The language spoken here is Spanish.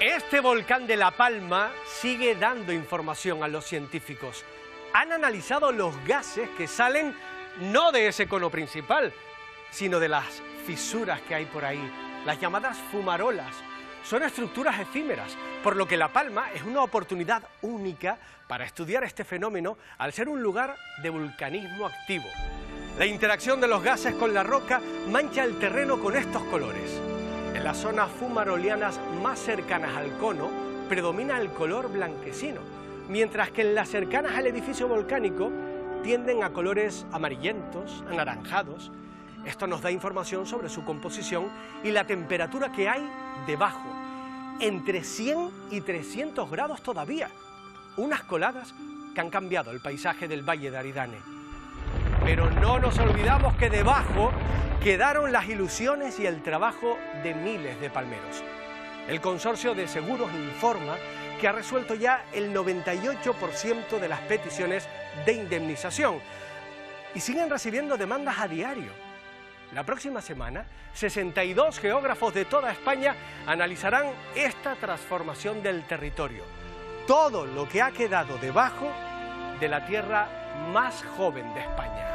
Este volcán de La Palma sigue dando información a los científicos. Han analizado los gases que salen no de ese cono principal, sino de las fisuras que hay por ahí, las llamadas fumarolas. Son estructuras efímeras, por lo que La Palma es una oportunidad única para estudiar este fenómeno al ser un lugar de vulcanismo activo. La interacción de los gases con la roca mancha el terreno con estos colores. En las zonas fumarolianas más cercanas al cono predomina el color blanquecino, mientras que en las cercanas al edificio volcánico tienden a colores amarillentos, anaranjados. Esto nos da información sobre su composición y la temperatura que hay debajo, entre 100 y 300 grados todavía. Unas coladas que han cambiado el paisaje del Valle de Aridane. Pero no nos olvidamos que debajo quedaron las ilusiones y el trabajo de miles de palmeros. El consorcio de seguros informa que ha resuelto ya el 98% de las peticiones de indemnización y siguen recibiendo demandas a diario. La próxima semana, 62 geógrafos de toda España analizarán esta transformación del territorio, todo lo que ha quedado debajo de la tierra más joven de España.